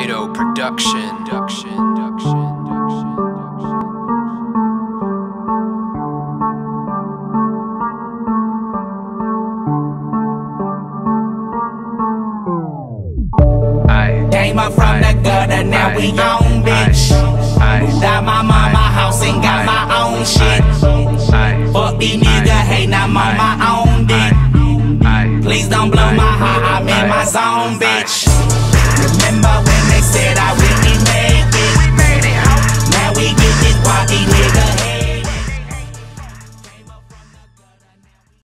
Kato Production. Production. Production. Came up from the gutter, now we own bitch. Moved out my mama house and got my own shit. Fuck these nigga hating, I'm on my own dick. Please don't blow my heart, I'm in my zone, bitch.